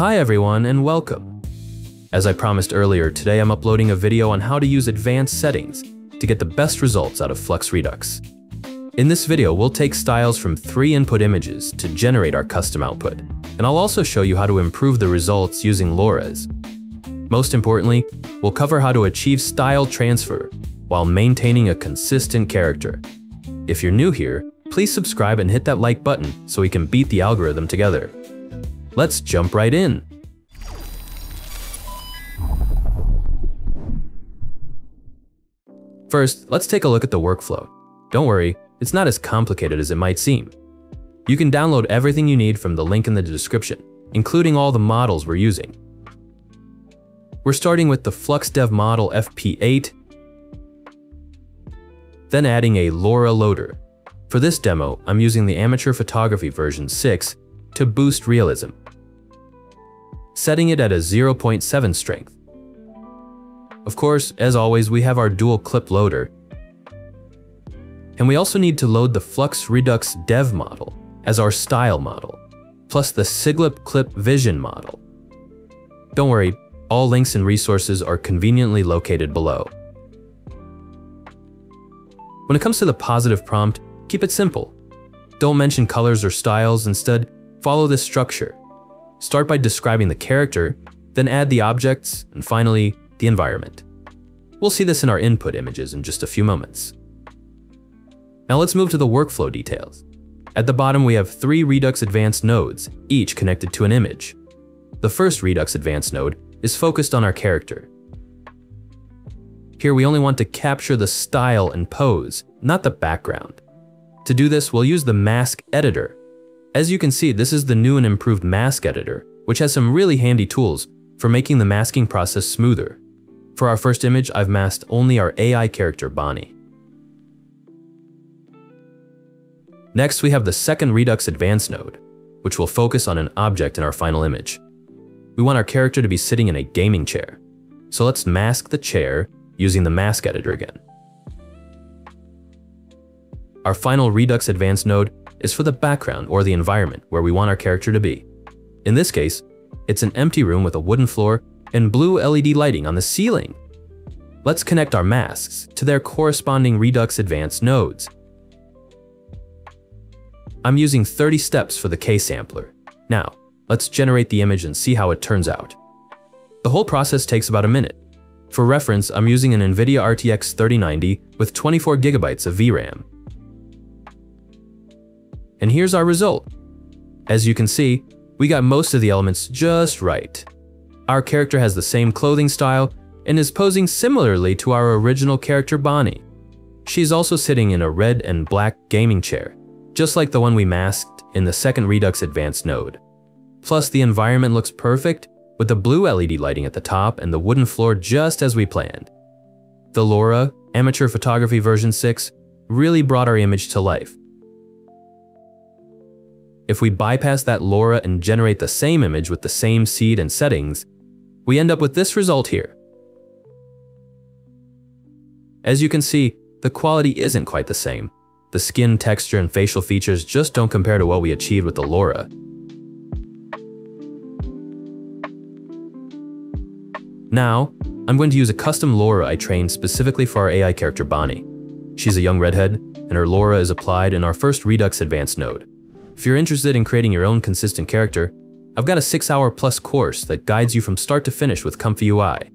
Hi everyone and welcome. As I promised earlier, today I'm uploading a video on how to use advanced settings to get the best results out of Flux Redux. In this video, we'll take styles from three input images to generate our custom output, and I'll also show you how to improve the results using LoRa's. Most importantly, we'll cover how to achieve style transfer while maintaining a consistent character. If you're new here, please subscribe and hit that like button so we can beat the algorithm together. Let's jump right in. First, let's take a look at the workflow. Don't worry, it's not as complicated as it might seem. You can download everything you need from the link in the description, including all the models we're using. We're starting with the FluxDev model FP8, then adding a LoRa loader. For this demo, I'm using the Amateur Photography version 6 to boost realism, setting it at a 0.7 strength. Of course, as always, we have our dual clip loader, and we also need to load the Flux Redux Dev model as our style model, plus the Siglip Clip Vision model. Don't worry, all links and resources are conveniently located below. When it comes to the positive prompt, keep it simple. Don't mention colors or styles, instead, follow this structure. Start by describing the character, then add the objects, and finally, the environment. We'll see this in our input images in just a few moments. Now let's move to the workflow details. At the bottom we have three Redux Advanced nodes, each connected to an image. The first Redux Advanced node is focused on our character. Here we only want to capture the style and pose, not the background. To do this, we'll use the Mask Editor. As you can see, this is the new and improved Mask Editor, which has some really handy tools for making the masking process smoother. For our first image, I've masked only our AI character, Bonnie. Next, we have the second Redux Advanced node, which will focus on an object in our final image. We want our character to be sitting in a gaming chair. So let's mask the chair using the mask editor again. Our final Redux Advanced node is for the background or the environment where we want our character to be. In this case, it's an empty room with a wooden floor and blue LED lighting on the ceiling. Let's connect our masks to their corresponding Redux Advanced nodes. I'm using 30 steps for the K-sampler. Now, Let's generate the image and see how it turns out. The whole process takes about a minute. For reference, I'm using an NVIDIA RTX 3090 with 24 gigabytes of VRAM. And here's our result. As you can see, we got most of the elements just right. Our character has the same clothing style and is posing similarly to our original character Bonnie. She's also sitting in a red and black gaming chair, just like the one we masked in the second Redux Advanced node. Plus, the environment looks perfect, with the blue LED lighting at the top and the wooden floor just as we planned. The LoRa, Amateur Photography version 6 really brought our image to life. If we bypass that LoRa and generate the same image with the same seed and settings, we end up with this result here. As you can see, the quality isn't quite the same. The skin texture and facial features just don't compare to what we achieved with the LoRa. Now, I'm going to use a custom LoRa I trained specifically for our AI character Bonnie. She's a young redhead, and her LoRa is applied in our first Redux Advanced node. If you're interested in creating your own consistent character, I've got a 6-hour plus course that guides you from start to finish with Comfy UI.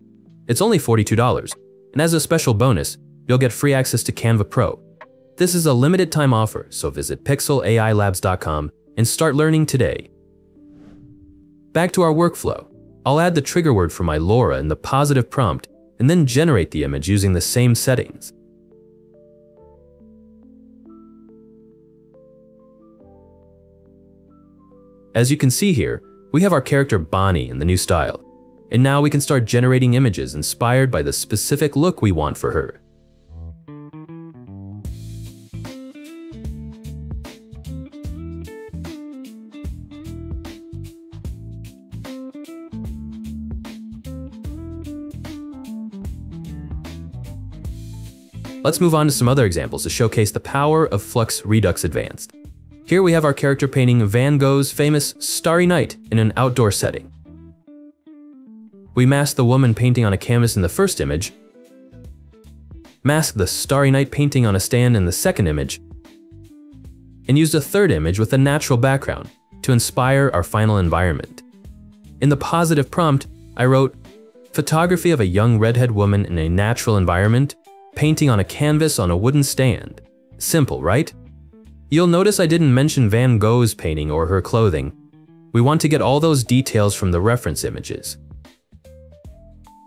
It's only $42, and as a special bonus, you'll get free access to Canva Pro. This is a limited time offer, so visit pixelailabs.com and start learning today. Back to our workflow. I'll add the trigger word for my LoRa in the positive prompt and then generate the image using the same settings. As you can see here, we have our character Bonnie in the new style, and now we can start generating images inspired by the specific look we want for her. Let's move on to some other examples to showcase the power of Flux Redux Advanced. Here we have our character painting Van Gogh's famous Starry Night in an outdoor setting. We masked the woman painting on a canvas in the first image, masked the Starry Night painting on a stand in the second image, and used a third image with a natural background to inspire our final environment. In the positive prompt, I wrote, Photography of a young redhead woman in a natural environment, painting on a canvas on a wooden stand. Simple, right? You'll notice I didn't mention Van Gogh's painting or her clothing. We want to get all those details from the reference images.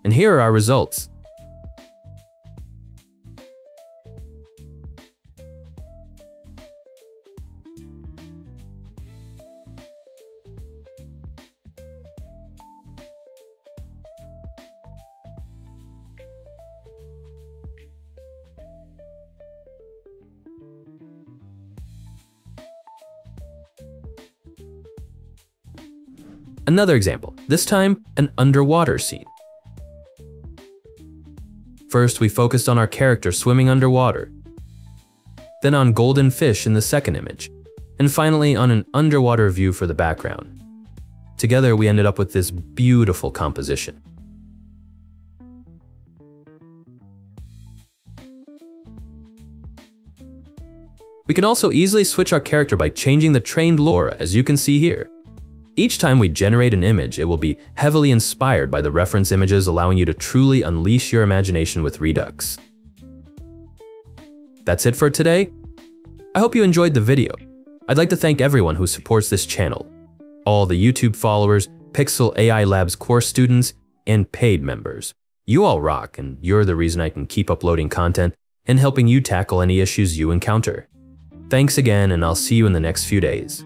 And here are our results. Another example, this time an underwater scene. First, we focused on our character swimming underwater, then on golden fish in the second image, and finally on an underwater view for the background. Together, we ended up with this beautiful composition. We can also easily switch our character by changing the trained LoRA as you can see here. Each time we generate an image, it will be heavily inspired by the reference images allowing you to truly unleash your imagination with Redux. That's it for today. I hope you enjoyed the video. I'd like to thank everyone who supports this channel, all the YouTube followers, Pixel AI Labs course students, and paid members. You all rock, and you're the reason I can keep uploading content and helping you tackle any issues you encounter. Thanks again, and I'll see you in the next few days.